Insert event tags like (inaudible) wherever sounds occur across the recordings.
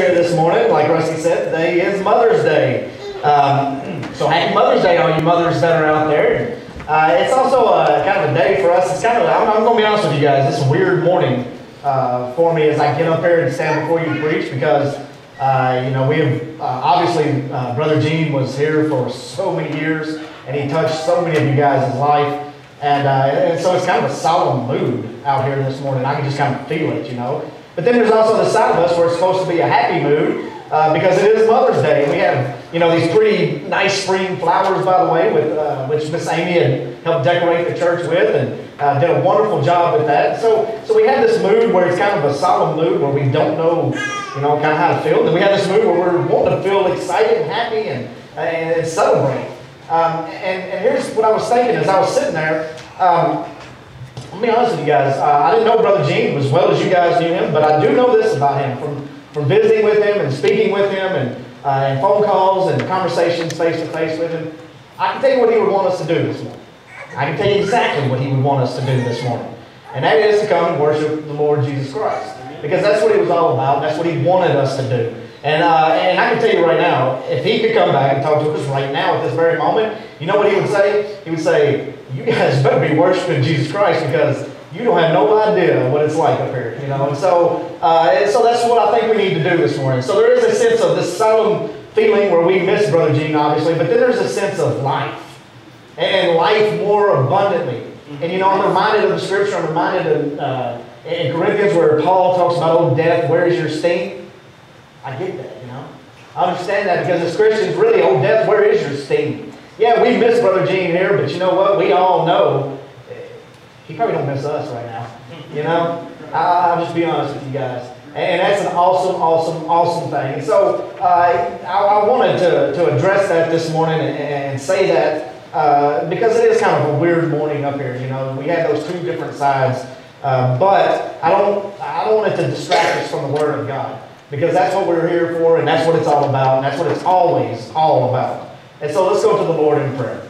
here this morning. Like Rusty said, today is Mother's Day. Um, so happy Mother's Day, all you mothers that are out there. Uh, it's also a, kind of a day for us. It's kind of, I'm, I'm going to be honest with you guys, it's a weird morning uh, for me as I get up here and stand before you preach because, uh, you know, we have, uh, obviously, uh, Brother Gene was here for so many years and he touched so many of you guys' life. And, uh, and so it's kind of a solemn mood out here this morning. I can just kind of feel it, you know. But then there's also the side of us where it's supposed to be a happy mood uh, because it is Mother's Day. And we have, you know, these pretty nice spring flowers, by the way, with, uh, which Miss Amy had helped decorate the church with and uh, did a wonderful job with that. So, so we have this mood where it's kind of a solemn mood where we don't know, you know, kind of how to feel. Then we have this mood where we're wanting to feel excited and happy and, and, and celebrate. Um, and, and here's what I was thinking as I was sitting there. Um, me be honest with you guys. Uh, I didn't know Brother Gene as well as you guys knew him, but I do know this about him from, from visiting with him and speaking with him and, uh, and phone calls and conversations face to face with him. I can tell you what he would want us to do this morning. I can tell you exactly what he would want us to do this morning. And that is to come and worship the Lord Jesus Christ. Because that's what he was all about. That's what he wanted us to do. And, uh, and I can tell you right now, if he could come back and talk to us right now at this very moment, you know what he would say? He would say, you guys (laughs) better be worshiping Jesus Christ because you don't have no idea what it's like up here, you know. And so, uh, and so that's what I think we need to do this morning. So there is a sense of this solemn feeling where we miss Brother Gene, obviously, but then there's a sense of life and life more abundantly. And you know, I'm reminded of the scripture. I'm reminded of uh, in Corinthians where Paul talks about, old death, where is your sting?" I get that, you know. I understand that because as Christians, really, old death, where is your sting?" Yeah, we miss Brother Gene here, but you know what? We all know he probably don't miss us right now. You know, I'll just be honest with you guys. And that's an awesome, awesome, awesome thing. So uh, I, I, wanted to, to address that this morning and, and say that uh, because it is kind of a weird morning up here. You know, we have those two different sides. Uh, but I don't, I don't want it to distract us from the Word of God because that's what we're here for and that's what it's all about and that's what it's always all about. And so let's go to the Lord in prayer.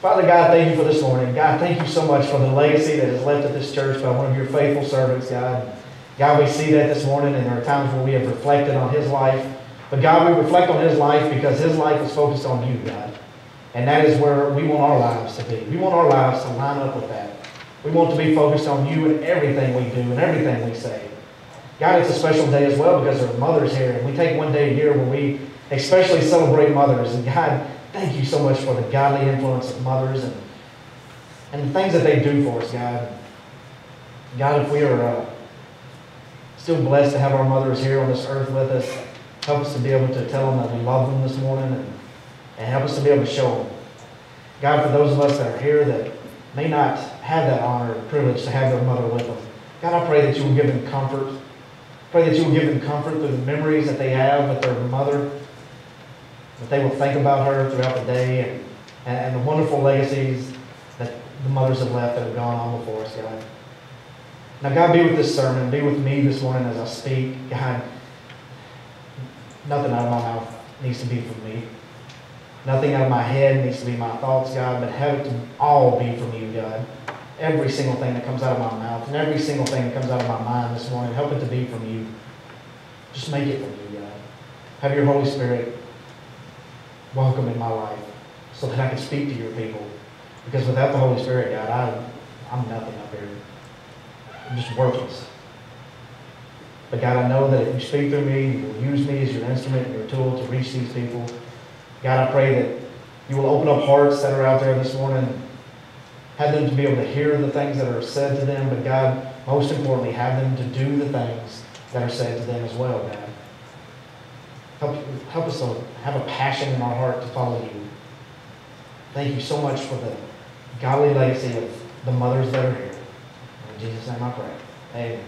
Father God, thank you for this morning. God, thank you so much for the legacy that is left at this church by one of your faithful servants, God. God, we see that this morning, and there are times where we have reflected on his life. But God, we reflect on his life because his life is focused on you, God. And that is where we want our lives to be. We want our lives to line up with that. We want to be focused on you in everything we do and everything we say. God, it's a special day as well because are mothers here. And we take one day a year where we especially celebrate mothers. And God, thank you so much for the godly influence of mothers and, and the things that they do for us, God. God, if we are uh, still blessed to have our mothers here on this earth with us, help us to be able to tell them that we love them this morning and, and help us to be able to show them. God, for those of us that are here that may not have that honor and privilege to have their mother with them, God, I pray that you will give them comfort. Pray that you will give them comfort through the memories that they have with their mother that they will think about her throughout the day and, and the wonderful legacies that the mothers have left that have gone on before us, God. Now, God, be with this sermon. Be with me this morning as I speak. God, nothing out of my mouth needs to be from me. Nothing out of my head needs to be my thoughts, God, but have it to all be from you, God. Every single thing that comes out of my mouth and every single thing that comes out of my mind this morning, help it to be from you. Just make it from you, God. Have your Holy Spirit welcome in my life so that I can speak to your people. Because without the Holy Spirit, God, I, I'm nothing up here. I'm just worthless. But God, I know that if you speak through me, you will use me as your instrument your tool to reach these people. God, I pray that you will open up hearts that are out there this morning. Have them to be able to hear the things that are said to them, but God, most importantly, have them to do the things that are said to them as well, God. Help, help us to have a passion in our heart to follow you. Thank you so much for the godly legacy of the mothers that are here. In Jesus' name I pray. Amen.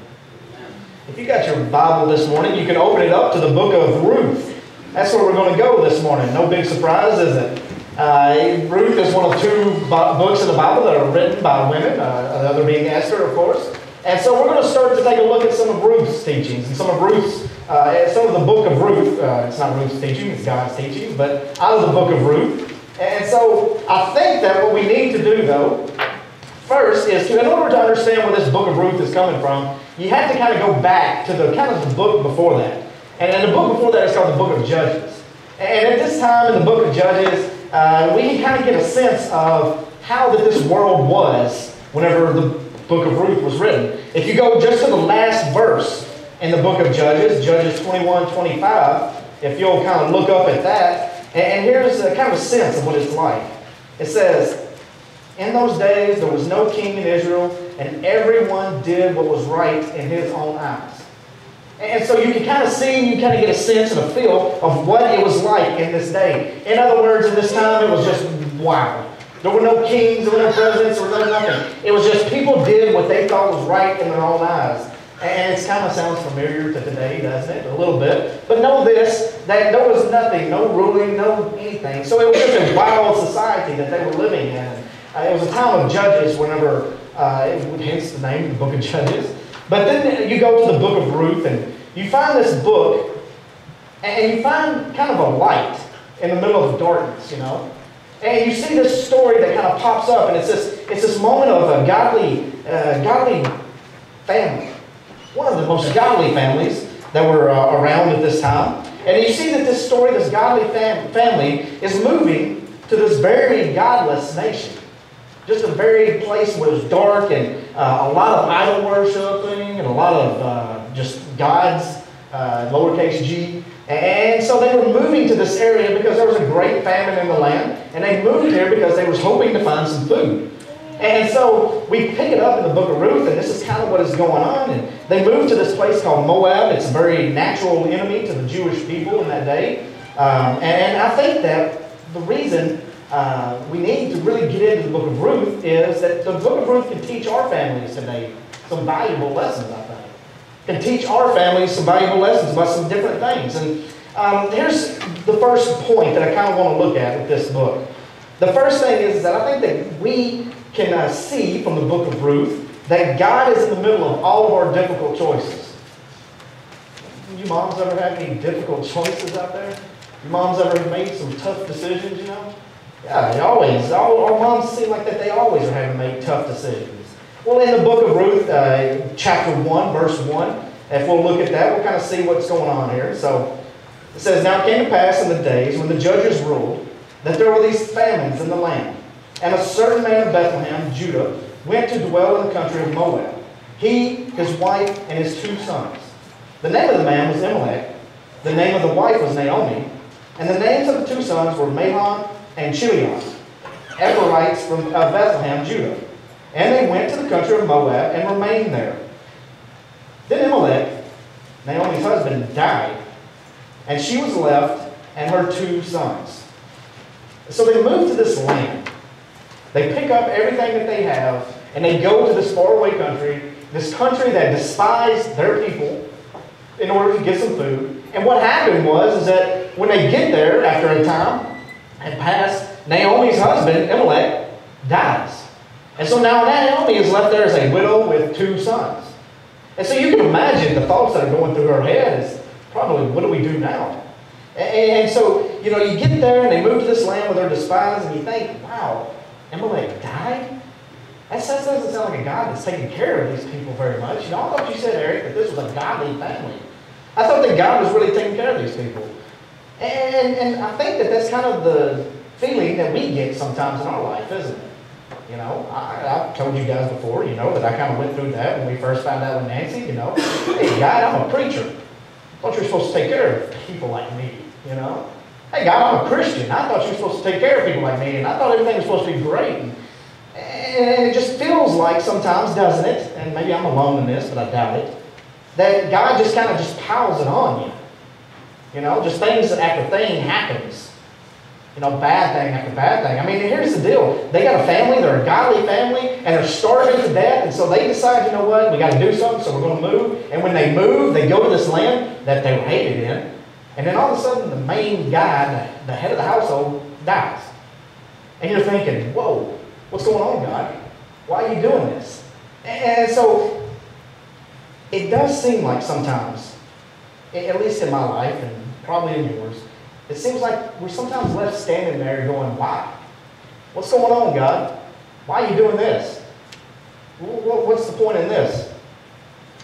If you got your Bible this morning, you can open it up to the book of Ruth. That's where we're going to go this morning. No big surprise, is it? Uh, Ruth is one of two books in the Bible that are written by women, uh, another being Esther, of course. And so we're going to start to take a look at some of Ruth's teachings and some of Ruth's, uh, some of the book of Ruth. Uh, it's not Ruth's teaching, it's God's teaching, but out of the book of Ruth. And so I think that what we need to do, though, first is to, in order to understand where this book of Ruth is coming from, you have to kind of go back to the kind of the book before that. And the book before that is called the book of Judges. And at this time in the book of Judges, uh, we can kind of get a sense of how that this world was whenever the book of Ruth was written. If you go just to the last verse in the book of Judges, Judges 21, 25, if you'll kind of look up at that, and here's a kind of a sense of what it's like. It says, In those days there was no king in Israel, and everyone did what was right in his own eyes. And so you can kind of see, you kind of get a sense and a feel of what it was like in this day. In other words, in this time, it was just wow. There were no kings, there were no presidents, there was no nothing. It was just people did what they thought was right in their own eyes. And it kind of sounds familiar to today, doesn't it? A little bit. But know this, that there was nothing, no ruling, no anything. So it was just a wild society that they were living in. Uh, it was a time of judges whenever, uh, hence the name, the book of Judges. But then you go to the book of Ruth and you find this book and you find kind of a light in the middle of darkness, you know. And you see this story that kind of pops up and it's this, it's this moment of a godly, uh, godly family. One of the most godly families that were uh, around at this time. And you see that this story, this godly fam- family, is moving to this very godless nation. Just a very place where it's dark and uh, a lot of idol worshiping and a lot of uh, just gods, uh, lowercase g. And so they were moving to this area because there was a great famine in the land. And they moved here because they was hoping to find some food. And so we pick it up in the book of Ruth, and this is kind of what is going on. And they moved to this place called Moab. It's a very natural enemy to the Jewish people in that day. Um, and I think that the reason uh, we need to really get into the book of Ruth is that the book of Ruth can teach our families today some valuable lessons, I think. Can teach our families some valuable lessons about some different things. And um, here's the first point that I kind of want to look at with this book. The first thing is that I think that we can uh, see from the book of Ruth that God is in the middle of all of our difficult choices. You moms ever had any difficult choices out there? Your moms ever made some tough decisions, you know? Yeah, they always, all, our moms seem like that they always are having to make tough decisions. Well, in the book of Ruth, uh, chapter 1, verse 1, if we'll look at that, we'll kind of see what's going on here. So it says, Now it came to pass in the days when the judges ruled that there were these famines in the land. And a certain man of Bethlehem, Judah, went to dwell in the country of Moab. He, his wife, and his two sons. The name of the man was Elimelech. The name of the wife was Naomi. And the names of the two sons were Mahlon and Chilion, Ephraimites from Bethlehem, Judah. And they went to the country of Moab and remained there. Then Elimelech, Naomi's husband, died, and she was left and her two sons. So they moved to this land. They pick up everything that they have and they go to this faraway country, this country that despised their people in order to get some food. And what happened was is that when they get there after a time, and passed, Naomi's husband, Elimelech, dies. And so now Naomi is left there as a widow with two sons. And so you can imagine the thoughts that are going through her head is probably, what do we do now? And, so, you know, you get there and they move to this land where they're despised, and you think, wow, Elimelech died? That doesn't sound like a God that's taking care of these people very much. You know, I thought you said, Eric, that this was a godly family. I thought that God was really taking care of these people. And, and I think that that's kind of the feeling that we get sometimes in our life, isn't it? You know, I, have told you guys before, you know, that I kind of went through that when we first found out with Nancy, you know. Hey, God, I'm a preacher. I thought you were supposed to take care of people like me, you know. Hey, God, I'm a Christian. I thought you were supposed to take care of people like me, and I thought everything was supposed to be great. And, and it just feels like sometimes, doesn't it? And maybe I'm alone in this, but I doubt it. That God just kind of just piles it on you. You know, just things after thing happens. You know, bad thing after bad thing. I mean, here's the deal. They got a family, they're a godly family, and they're starving to death, and so they decide, you know what, we got to do something, so we're going to move. And when they move, they go to this land that they were hated in, and then all of a sudden, the main guy, the, head of the household, dies. And you're thinking, whoa, what's going on, God? Why are you doing this? And so, it does seem like sometimes, at least in my life, and probably in yours, it seems like we're sometimes left standing there going, why? What's going on, God? Why are you doing this? What's the point in this?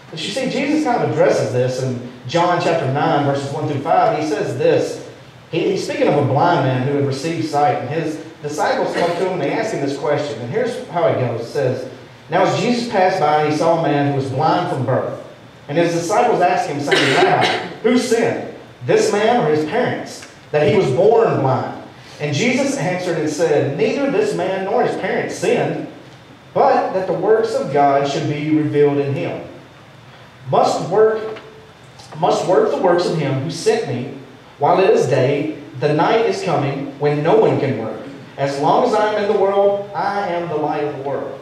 But you see, Jesus kind of addresses this in John chapter 9, verses 1 through 5, he says this. He, he's speaking of a blind man who had received sight, and his disciples come to him and they ask him this question. And here's how it goes. It says, Now as Jesus passed by, he saw a man who was blind from birth. And his disciples asked him, saying, Rabbi, who sinned, this man or his parents, that he was born blind? And Jesus answered and said, Neither this man nor his parents sinned, but that the works of God should be revealed in him. Must work, must work the works of him who sent me while it is day. The night is coming when no one can work. As long as I am in the world, I am the light of the world.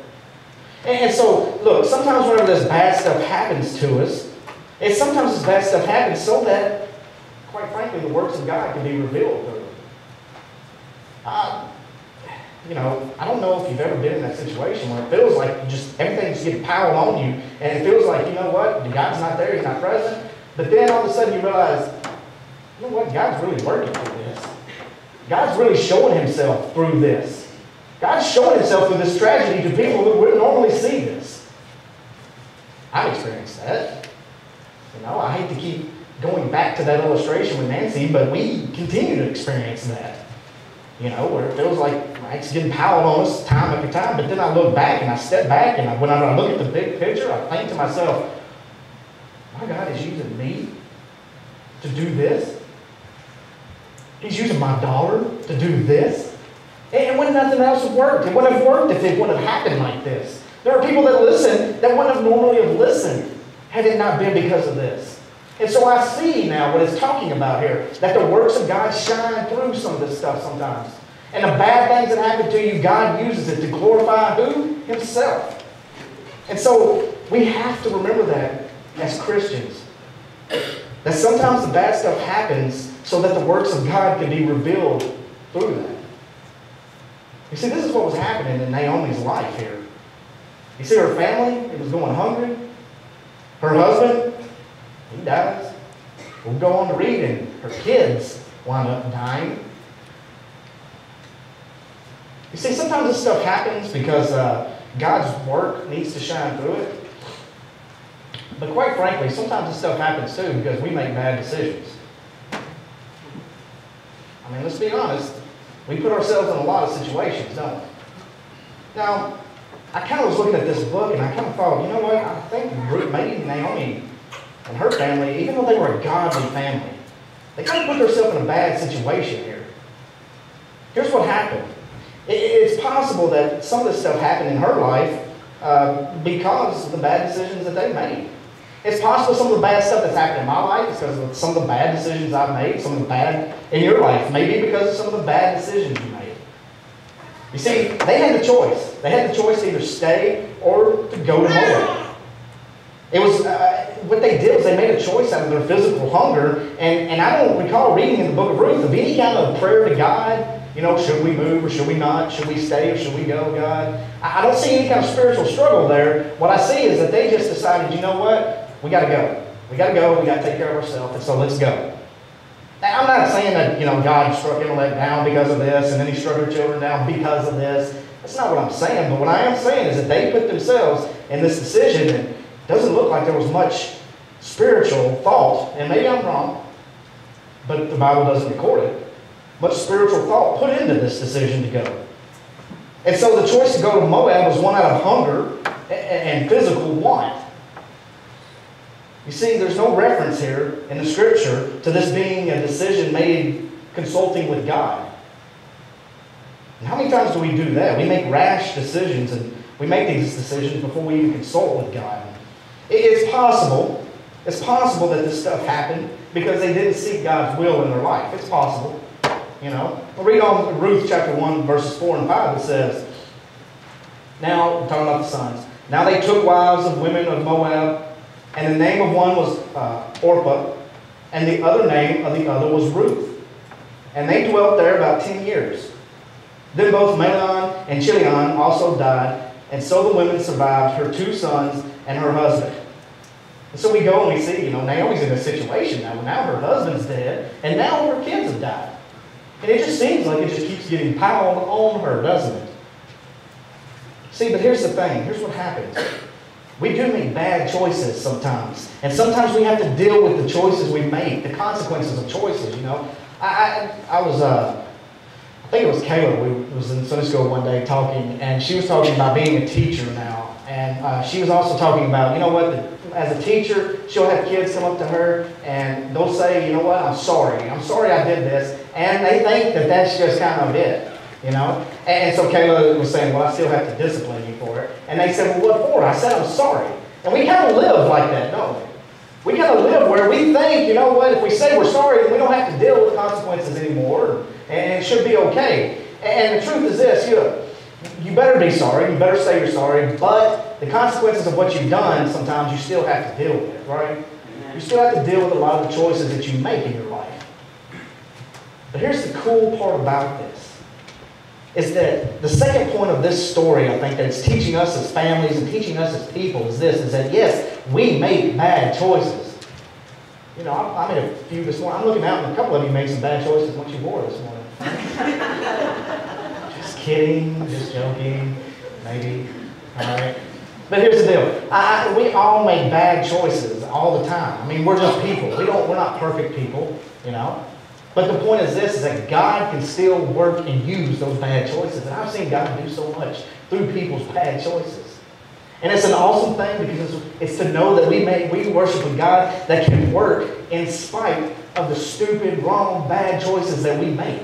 And so, look, sometimes whenever this bad stuff happens to us, and sometimes this bad stuff happens so that, quite frankly, the works of God can be revealed through it. Uh, you know, I don't know if you've ever been in that situation where it feels like just everything's getting piled on you, and it feels like, you know what, God's not there, He's not present. But then all of a sudden you realize, you know what, God's really working through this. God's really showing Himself through this. God's showing Himself through this tragedy to people who wouldn't normally see this. I've experienced that. You know, I hate to keep going back to that illustration with Nancy, but we continue to experience that. You know, where it feels like it's getting piled on us time after time, but then I look back and I step back and I, when I look at the big picture, I think to myself, my God is using me to do this. He's using my daughter to do this. And when nothing else worked, it wouldn't have worked if it wouldn't have happened like this. There are people that listen that wouldn't have normally have listened had it not been because of this. And so I see now what it's talking about here, that the works of God shine through some of this stuff sometimes. And the bad things that happen to you, God uses it to glorify who? Himself. And so we have to remember that as Christians. That sometimes the bad stuff happens so that the works of God can be revealed through that. You see, this is what was happening in Naomi's life here. You see, her family, it was going hungry. Her husband, he dies. We'll go on to read, and her kids wind up dying. You see, sometimes this stuff happens because uh, God's work needs to shine through it. But quite frankly, sometimes this stuff happens too because we make bad decisions. I mean, let's be honest. We put ourselves in a lot of situations, don't we? Now, I kind of was looking at this book and I kind of thought, you know what? I think maybe Naomi and her family, even though they were a godly family, they kind of put themselves in a bad situation here. Here's what happened. It's possible that some of this stuff happened in her life uh, because of the bad decisions that they made. It's possible some of the bad stuff that's happened in my life is because of some of the bad decisions I've made, some of the bad in your life, maybe because of some of the bad decisions you made. You see, they had the choice. They had the choice to either stay or to go to Moab. It was uh, what they did was they made a choice out of their physical hunger, and, and I don't recall reading in the book of Ruth of any kind of prayer to God you know, should we move or should we not? Should we stay or should we go, God? I don't see any kind of spiritual struggle there. What I see is that they just decided, you know what? We got to go. We got to go. We got to take care of ourselves. And so let's go. Now, I'm not saying that, you know, God struck Elimelech down because of this and then he struck her children down because of this. That's not what I'm saying. But what I am saying is that they put themselves in this decision and doesn't look like there was much spiritual thought. And maybe I'm wrong, but the Bible doesn't record it much spiritual thought put into this decision to go. And so the choice to go to Moab was one out of hunger and physical want. You see, there's no reference here in the scripture to this being a decision made consulting with God. And how many times do we do that? We make rash decisions and we make these decisions before we even consult with God. It's possible, it's possible that this stuff happened because they didn't seek God's will in their life. It's possible. You know, we'll read on Ruth chapter 1, verses 4 and 5. It says, Now, talking about the sons. Now they took wives of women of Moab, and the name of one was uh, Orpah, and the other name of the other was Ruth. And they dwelt there about 10 years. Then both Mahlon and Chilion also died, and so the women survived her two sons and her husband. And so we go and we see, you know, Naomi's in a situation now. Now her husband's dead, and now her kids have died. And it just seems like it just keeps getting piled on her, doesn't it? See, but here's the thing. Here's what happens. We do make bad choices sometimes. And sometimes we have to deal with the choices we make, the consequences of choices, you know. I, I, I was, uh, I think it was Kayla, we was in Sunday school one day talking, and she was talking about being a teacher now. And uh, she was also talking about, you know what, the, as a teacher, she'll have kids come up to her and they'll say, you know what, I'm sorry. I'm sorry I did this. And they think that that's just kind of it, you know. And so Kayla was saying, well, I still have to discipline you for it. And they said, well, what for? I said, I'm sorry. And we kind of live like that, don't we? We kind of live where we think, you know what, if we say we're sorry, then we don't have to deal with consequences anymore, and it should be okay. And the truth is this, you know, you better be sorry, you better say you're sorry, but the consequences of what you've done, sometimes you still have to deal with right? You still have to deal with a lot of the choices that you make in your life. But here's the cool part about this is that the second point of this story, I think, that it's teaching us as families and teaching us as people is this, is that yes, we make bad choices. You know, I, I made a few this morning. I'm looking out and a couple of you made some bad choices once you wore this morning. (laughs) kidding, just joking, maybe. All right. But here's the deal. I, we all make bad choices all the time. I mean, we're just people. We don't, we're not perfect people, you know. But the point is this, is that God can still work and use those bad choices. And I've seen God do so much through people's bad choices. And it's an awesome thing because it's, it's to know that we make, we worship a God that can work in spite of the stupid, wrong, bad choices that we make.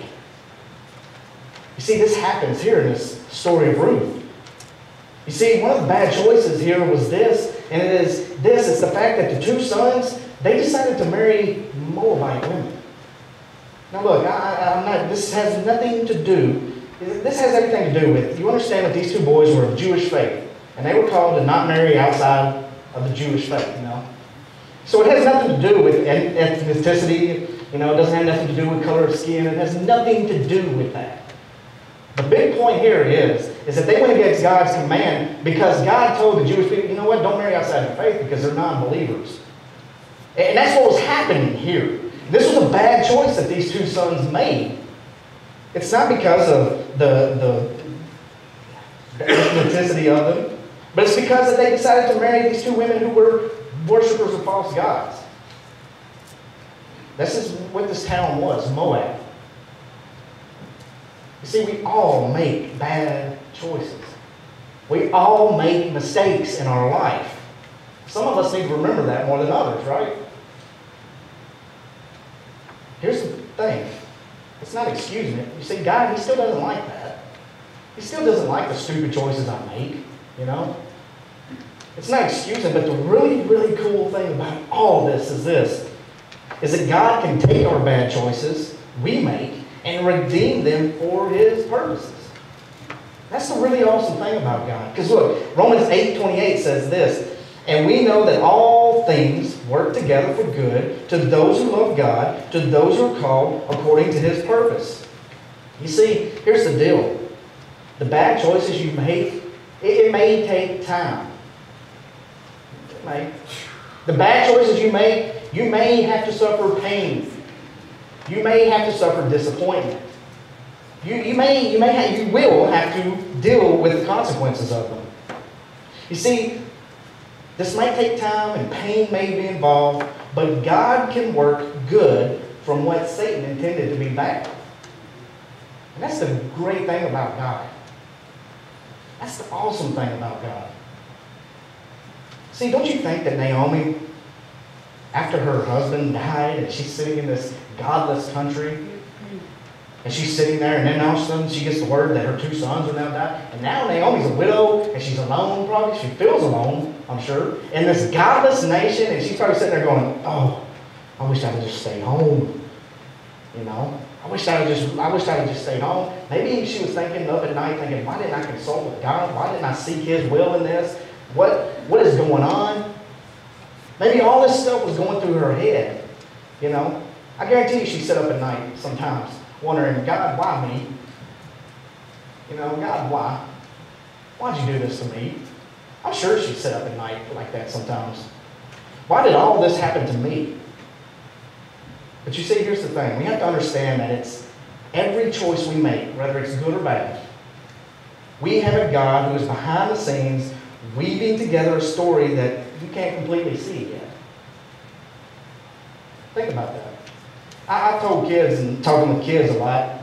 You see, this happens here in this story of Ruth. You see, one of the bad choices here was this, and it is this, it's the fact that the two sons, they decided to marry Moabite women. Now look, I, am not, this has nothing to do, this has everything to do with, you understand that these two boys were of Jewish faith, and they were called to not marry outside of the Jewish faith, you know. So it has nothing to do with ethnicity, you know, it doesn't have nothing to do with color of skin, it has nothing to do with that. The big point here is, is that they went against God's command because God told the Jewish people, you know what, don't marry outside of faith because they're non-believers. And that's what was happening here. This was a bad choice that these two sons made. It's not because of the, the, ethnicity of them, but it's because that they decided to marry these two women who were worshippers of false gods. This is what this town was, Moab. You see, we all make bad choices. We all make mistakes in our life. Some of us need to remember that more than others, right? Here's the thing. It's not excusing it. You see, God, He still doesn't like that. He still doesn't like the stupid choices I make, you know? It's not excusing, but the really, really cool thing about all this is this, is that God can take our bad choices we make and redeem them for His purposes. That's the really awesome thing about God. Because look, Romans 8, 28 says this, and we know that all things work together for good to those who love God, to those who are called according to his purpose. You see, here's the deal. The bad choices you make, it, may take time. It may. The bad choices you make, you may have to suffer pain. You may have to suffer disappointment. You, you, may, you, may have, you will have to deal with the consequences of them. You see, this might take time and pain may be involved, but God can work good from what Satan intended to be bad. And that's the great thing about God. That's the awesome thing about God. See, don't you think that Naomi, after her husband died and she's sitting in this godless country, and she's sitting there, and then all of a sudden she gets the word that her two sons are now died. And now Naomi's a widow, and she's alone probably. She feels alone, I'm sure, in this godless nation. And she's probably sitting there going, oh, I wish I would just stay home. You know? I wish I would just I wish I would just stay home. Maybe she was thinking up at night, thinking, why didn't I consult with God? Why didn't I seek His will in this? What what is going on? Maybe all this stuff was going through her head. You know? I guarantee you she sat up at night sometimes wondering, God, why me? You know, God, why? Why'd you do this to me? I'm sure she'd sit up at night like that sometimes. Why did all this happen to me? But you see, here's the thing. We have to understand that it's every choice we make, whether it's good or bad, we have a God who is behind the scenes weaving together a story that you can't completely see yet. Think about that. I, have told kids and talking with kids a lot.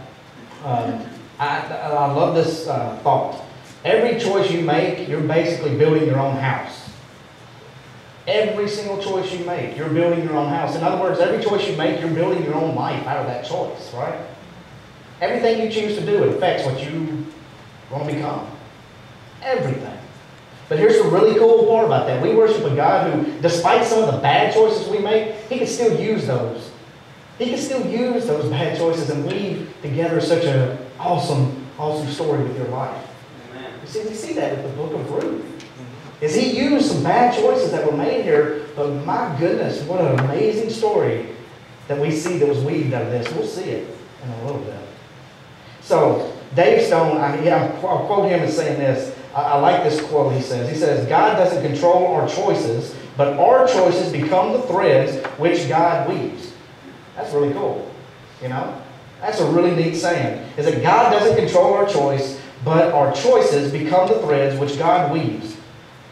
Um, I, I love this uh, thought. Every choice you make, you're basically building your own house. Every single choice you make, you're building your own house. In other words, every choice you make, you're building your own life out of that choice, right? Everything you choose to do, it affects what you want to become. Everything. But here's the really cool part about that. We worship a God who, despite some of the bad choices we make, He can still use those. He can still use those bad choices and weave together such an awesome, awesome story with your life. Amen. You see, we see that with the book of Ruth. Is he used some bad choices that were made here, but my goodness, what an amazing story that we see that was weaved out of this. We'll see it in a little bit. So, Dave Stone, I mean, yeah, I'll quote him as saying this. I, I like this quote he says. He says, God doesn't control our choices, but our choices become the threads which God weaves. That's really cool. You know? That's a really neat saying. Is that God doesn't control our choice, but our choices become the threads which God weaves.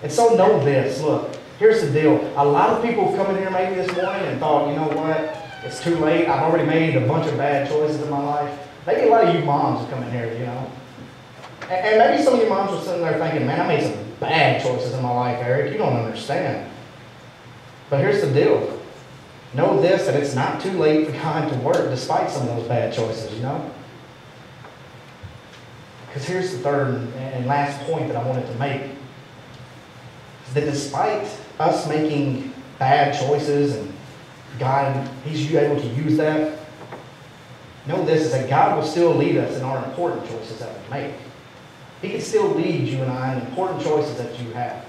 And so know this. Look, here's the deal. A lot of people come in here maybe this morning and thought, you know what? It's too late. I've already made a bunch of bad choices in my life. Maybe a lot of you moms come in here, you know. And, maybe some of you moms are sitting there thinking, man, I made some bad choices in my life, Eric. You don't understand. But here's the deal. Know this, that it's not too late for God to work despite some of those bad choices, you know? Because here's the third and last point that I wanted to make. Is that despite us making bad choices and God, He's able to use that, know this is that God will still lead us in our important choices that we make. He can still lead you and I in important choices that you have.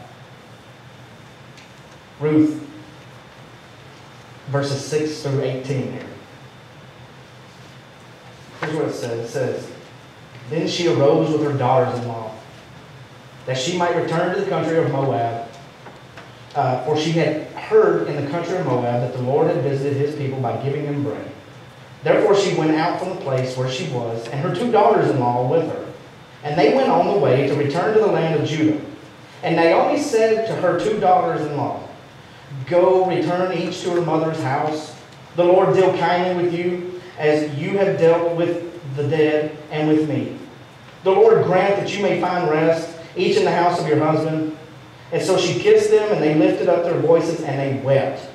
Ruth, verses 6 through 18 here. Here's what it says. It says, Then she arose with her daughters-in-law, that she might return to the country of Moab. Uh, for she had heard in the country of Moab that the Lord had visited his people by giving them bread. Therefore she went out from the place where she was, and her two daughters-in-law with her. And they went on the way to return to the land of Judah. And Naomi said to her two daughters-in-law, Go, return each to her mother's house. The Lord deal kindly with you, as you have dealt with the dead and with me. The Lord grant that you may find rest, each in the house of your husband. And so she kissed them, and they lifted up their voices, and they wept.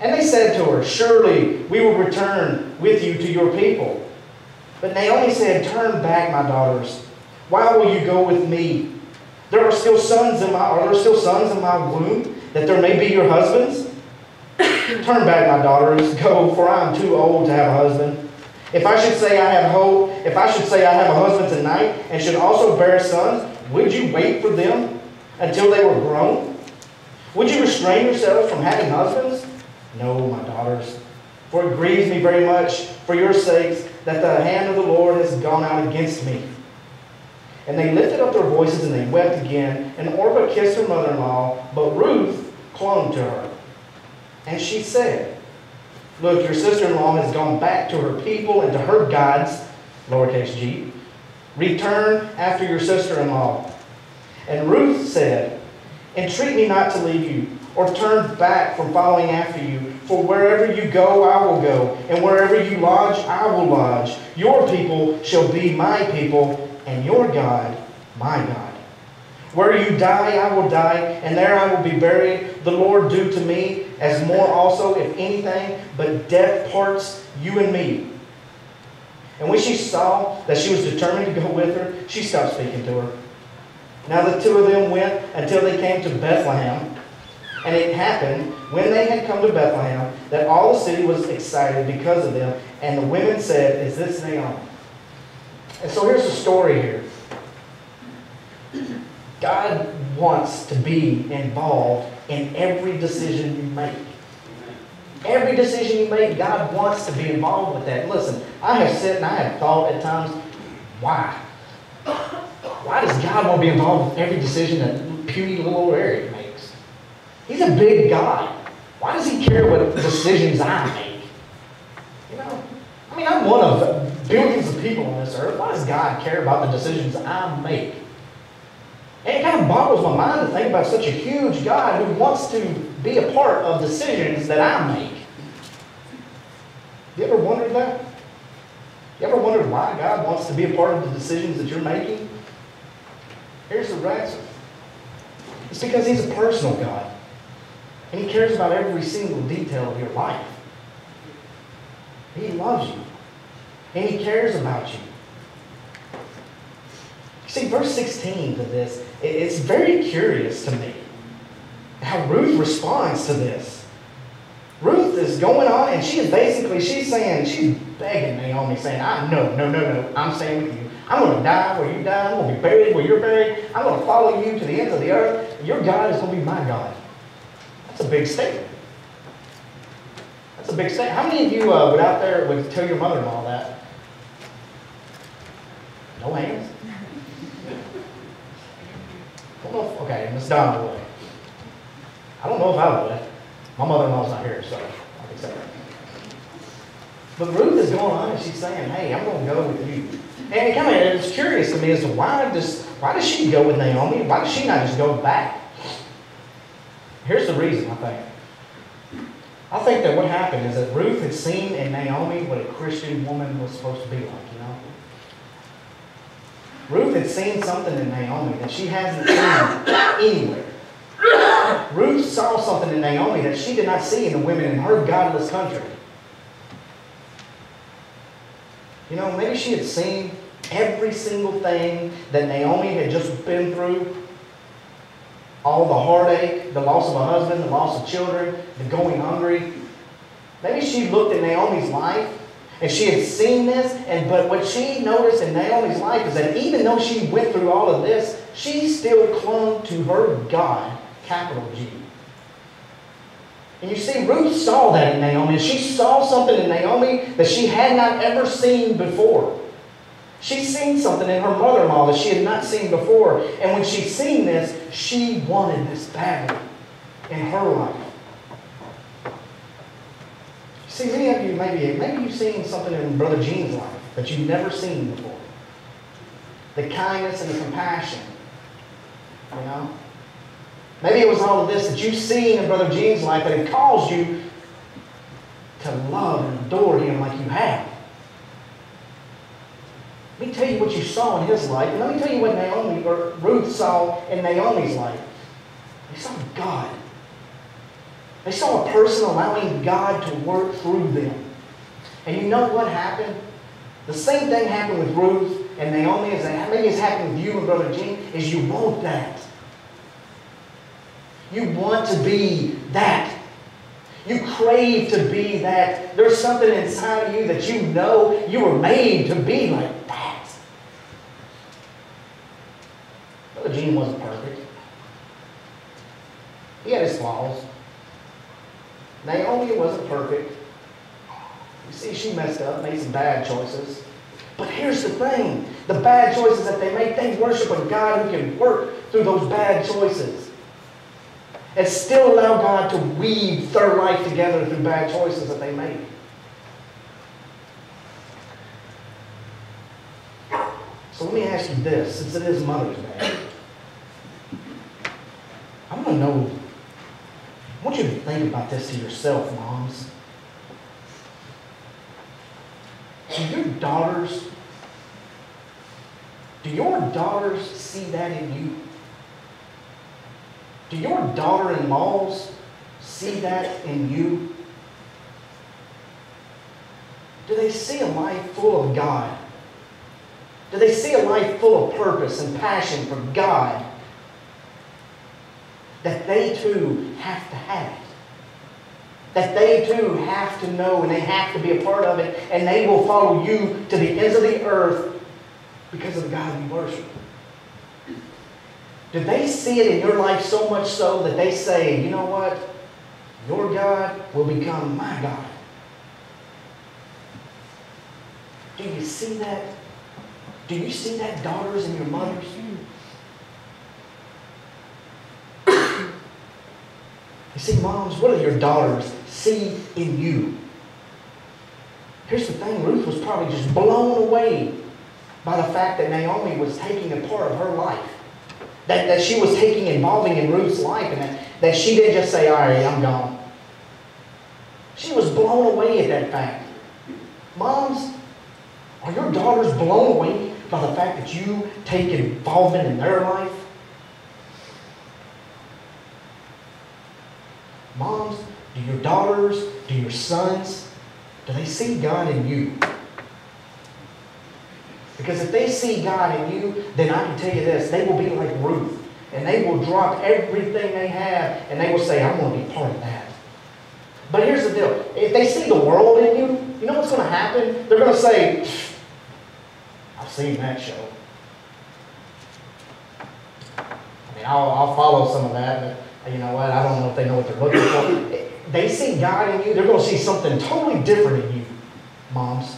And they said to her, Surely we will return with you to your people. But Naomi said, Turn back, my daughters. Why will you go with me? There are still sons in my are there still sons in my womb that there may be your husbands? (coughs) Turn back, my daughters, go, for I am too old to have a husband. If I should say I have hope, if I should say I have a husband tonight and should also bear sons, would you wait for them until they were grown? Would you restrain yourselves from having husbands? No, my daughters, for it grieves me very much for your sakes that the hand of the Lord has gone out against me. And they lifted up their voices and they wept again. And Orpah kissed her mother in law, but Ruth clung to her. And she said, Look, your sister in law has gone back to her people and to her gods, lowercase g. Return after your sister in law. And Ruth said, Entreat me not to leave you or turn back from following after you. For wherever you go, I will go, and wherever you lodge, I will lodge. Your people shall be my people, and your God, my God. Where you die, I will die, and there I will be buried. The Lord do to me as more also, if anything, but death parts you and me. And when she saw that she was determined to go with her, she stopped speaking to her. Now the two of them went until they came to Bethlehem. And it happened when they had come to Bethlehem that all the city was excited because of them. And the women said, Is this Naomi? And so here's the story here God wants to be involved in every decision you make. Every decision you make, God wants to be involved with that. Listen, I have said and I have thought at times, why? Why does God want to be involved with every decision that puny little Eric makes? He's a big God. Why does he care what decisions I make? You know, I mean, I'm one of billions of people on this earth. Why does God care about the decisions I make? And it kind of boggles my mind to think about such a huge God who wants to be a part of decisions that I make. You ever wondered that? You ever wondered why God wants to be a part of the decisions that you're making? Here's the answer. It's because He's a personal God. And He cares about every single detail of your life. He loves you. And He cares about you. See, verse 16 to this, it's very curious to me how Ruth responds to this. Ruth is going on, and she is basically, she's saying, she's begging Naomi, saying, I, no, no, no, no, I'm staying with you. I'm going to die where you die. I'm going to be buried where you're buried. I'm going to follow you to the ends of the earth. Your God is going to be my God. That's a big statement. That's a big statement. How many of you uh, would out there would tell your mother-in-law that? No hands? I don't I don't know if I would. My mother-in-law's not here, so I can say that. But Ruth is going on and she's saying, hey, I'm going to go with you. And it kind of it's curious to me as to why does why does she go with Naomi? Why does she not just go back? Here's the reason, I think. I think that what happened is that Ruth had seen in Naomi what a Christian woman was supposed to be like, you know? Ruth had seen something in Naomi that she hasn't seen anywhere. Ruth saw something in Naomi that she did not see in the women in her godless country. You know, maybe she had seen every single thing that Naomi had just been through. All the heartache, the loss of a husband, the loss of children, the going hungry. Maybe she looked at Naomi's life and she had seen this, and but what she noticed in Naomi's life is that even though she went through all of this, she still clung to her God, capital G. And you see, Ruth saw that in Naomi. She saw something in Naomi that she had not ever seen before. She'd seen something in her mother-in-law that she had not seen before. And when she'd seen this, she wanted this badly in her life. See, many of you maybe maybe you've seen something in Brother Gene's life that you've never seen before. The kindness and the compassion. You know? Maybe it was all of this that you've seen in Brother Gene's life that had caused you to love and adore him like you have. Let me tell you what you saw in his life, and let me tell you what Naomi or Ruth saw in Naomi's life. They saw God. They saw a person allowing God to work through them. And you know what happened? The same thing happened with Ruth and Naomi as maybe it's happened with you and Brother Gene, is you want that. You want to be that. You crave to be that. There's something inside of you that you know you were made to be like that. Brother Gene wasn't perfect. He had his flaws. Naomi wasn't perfect. You see, she some bad choices. But here's the thing the bad choices that they make, they worship a God who can work through those bad choices. And still allow God to weave their life together through bad choices that they make. So let me ask you this, since it is Mother's Day. I want to know I want you to think about this to yourself, moms. Do your daughters, do your daughters see that in you? Do your daughter-in-laws see that in you? Do they see a life full of God? Do they see a life full of purpose and passion for God that they too have to have. That they too have to know and they have to be a part of it and they will follow you to the ends of the earth because of the God you worship. Do they see it in your life so much so that they say, you know what? Your God will become my God. Do you see that? Do you see that, daughters and your mothers? You see, moms, what are your daughters see in you? Here's the thing Ruth was probably just blown away by the fact that Naomi was taking a part of her life. that, that she was taking involving in Ruth's life and that, that she didn't just say, all right, I'm gone. She was blown away at that fact. Moms, are your daughters blown away by the fact that you take involvement in their life? Moms, do your daughters, do your sons, do they see God in you? Because if they see God in you, then I can tell you this, they will be like Ruth. And they will drop everything they have and they will say, I'm going to be part of that. But here's the deal. If they see the world in you, you know what's going to happen? They're going to say, I've seen that show. I mean, I'll, I'll follow some of that, but you know what? I don't know if they know what they're looking for. They see God in you, they're going to see something totally different in you, moms.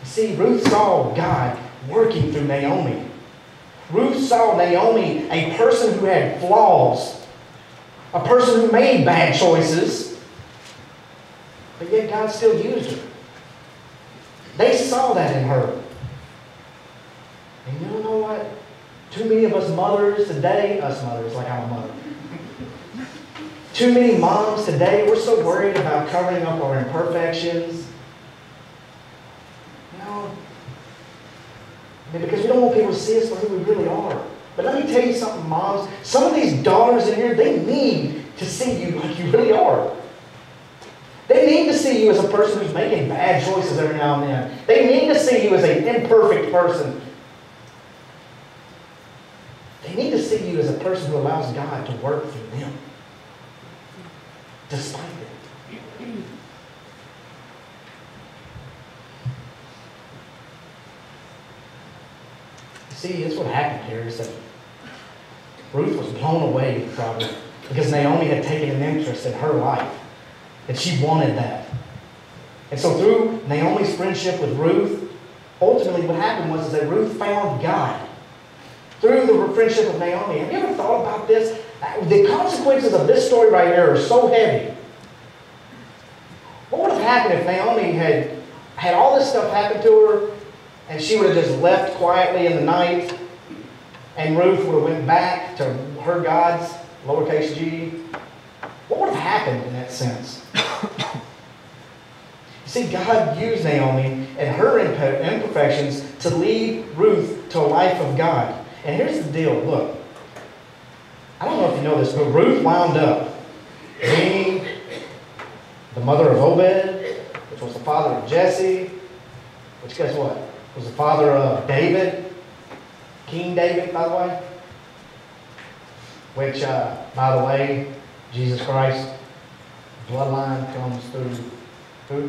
You see, Ruth saw God working through Naomi. Ruth saw Naomi, a person who had flaws, a person who made bad choices, but yet God still used her. They saw that in her. And you know what? Too many of us mothers today, us mothers, like I'm a mother. Too many moms today, we're so worried about covering up our imperfections. Know, because we don't want people to see us for who we really are. But let me tell you something, moms. Some of these daughters in here, they need to see you like you really are. They need to see you as a person who's making bad choices every now and then. They need to see you as an imperfect person. They need to see you as a person who allows God to work through them, despite them. See, that's what happened here is that Ruth was blown away probably because Naomi had taken an interest in her life. and she wanted that. And so through Naomi's friendship with Ruth, ultimately what happened was that Ruth found God. Through the friendship of Naomi. Have you ever thought about this? The consequences of this story right here are so heavy. What would have happened if Naomi had had all this stuff happen to her and she would have just left quietly in the night and Ruth would have went back to her gods, lowercase g? What would have happened in that sense? You (coughs) see, God used Naomi and her imperfections to lead Ruth to a life of God. And here's the deal look, I don't know if you know this, but Ruth wound up being the mother of Obed, which was the father of Jesse, which guess what? Was the father of David, King David, by the way. Which, uh, by the way, Jesus Christ, bloodline comes through who?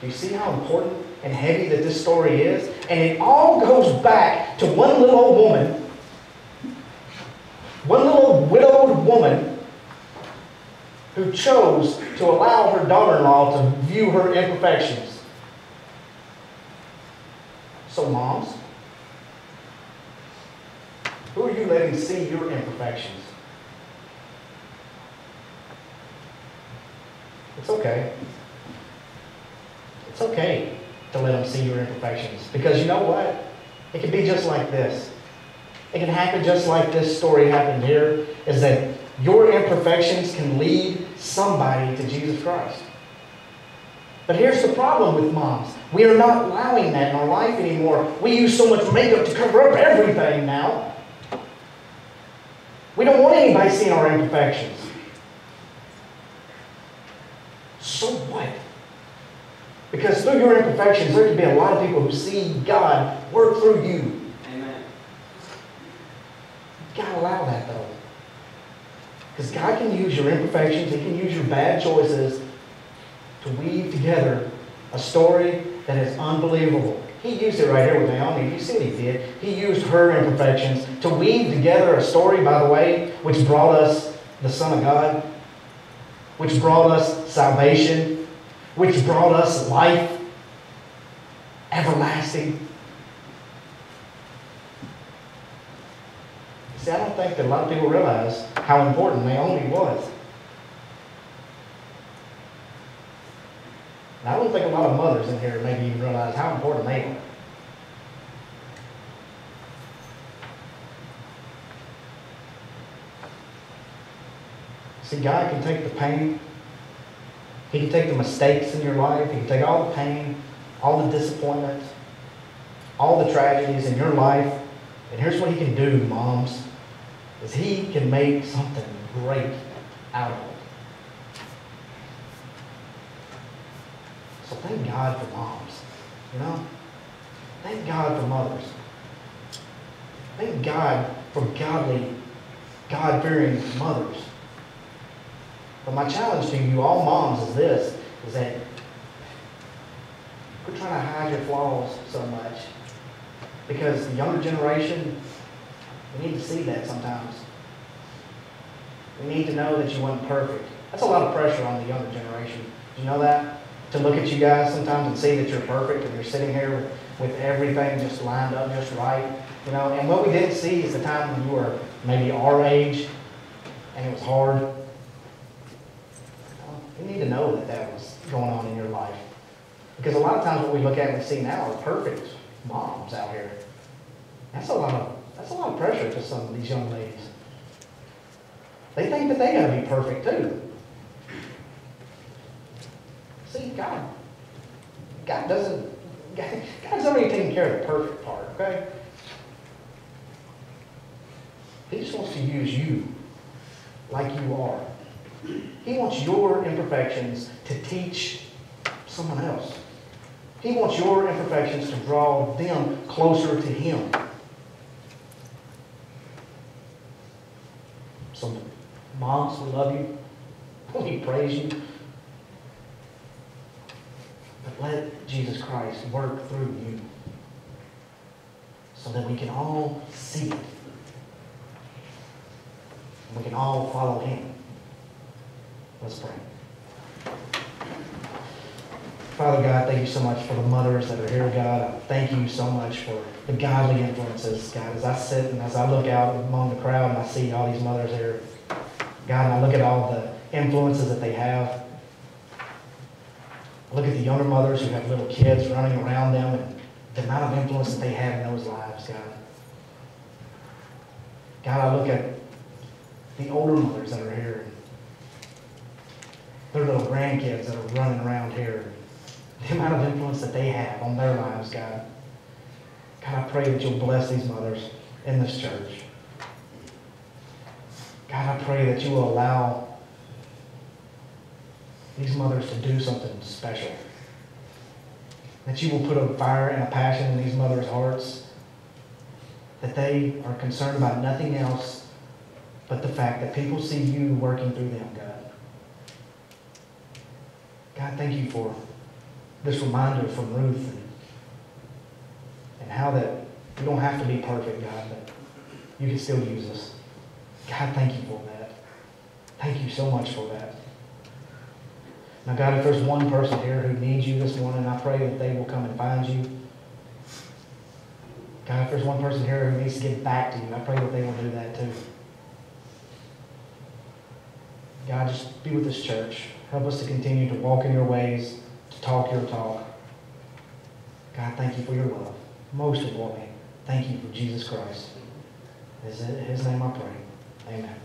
Do you see how important and heavy that this story is? And it all goes back to one little old woman, one little widowed woman who chose to allow her daughter-in-law to view her imperfections. So moms, who are you letting see your imperfections? It's okay. It's okay to let them see your imperfections. Because you know what? It can be just like this. It can happen just like this story happened here, is that your imperfections can lead somebody to Jesus Christ. But here's the problem with moms. We are not allowing that in our life anymore. We use so much makeup to cover up everything now. We don't want anybody seeing our imperfections. So what? Because through your imperfections, there can be a lot of people who see God work through you. Amen. You gotta allow that though. Because God can use your imperfections, He can use your bad choices to weave together a story that is unbelievable. He used it right here with Naomi. You see what he did? He used her imperfections to weave together a story, by the way, which brought us the Son of God, which brought us salvation, which brought us life everlasting. See, I don't think that a lot of people realize how important Naomi was. And I don't think a lot of mothers in here maybe even realize how important they were. See, God can take the pain. He can take the mistakes in your life. He can take all the pain, all the disappointment, all the tragedies in your life. And here's what He can do, moms is He can make something great out of it. So thank God for moms, you know? Thank God for mothers. Thank God for godly, God-fearing mothers. But my challenge to you, all moms, is this, is that quit trying to hide your flaws so much. Because the younger generation, we need to see that sometimes. We need to know that you weren't perfect. That's a lot of pressure on the younger generation. Do you know that? To look at you guys sometimes and see that you're perfect and you're sitting here with, with everything just lined up just right. You know, and what we didn't see is the time when you were maybe our age and it was hard. You need to know that that was going on in your life. Because a lot of times what we look at and we see now are perfect moms out here. That's a lot of that's a lot of pressure to some of these young ladies. They think that they gotta be perfect too. See, God, God doesn't, (laughs) God, God's already taken care of the perfect part, okay? He just wants to use you like you are. He wants your imperfections to teach someone else. He wants your imperfections to draw them closer to Him. So, moms, we love you. We praise you. But let Jesus Christ work through you so that we can all see it. We can all follow Him. Let's pray. Father God, thank you so much for the mothers that are here, God. Thank you so much for the godly influences, God. As I sit and as I look out among the crowd and I see all these mothers here, God, and I look at all the influences that they have. I look at the younger mothers who have little kids running around them and the amount of influence that they have in those lives, God. God, I look at the older mothers that are here, and their little grandkids that are running around here, the amount of influence that they have on their lives, God. God, I pray that you'll bless these mothers in this church. God, I pray that you will allow these mothers to do something special. That you will put a fire and a passion in these mothers' hearts. That they are concerned about nothing else but the fact that people see you working through them, God. God, thank you for this reminder from Ruth and, and how that you don't have to be perfect, God, but you can still use us. God, thank you for that. Thank you so much for that. Now, God, if there's one person here who needs you this morning, I pray that they will come and find you. God, if there's one person here who needs to get back to you, I pray that they will do that too. God, just be with this church. Help us to continue to walk in your ways, to talk your talk. God, thank you for your love. Most of all, thank you for Jesus Christ. In his name I pray. Amen.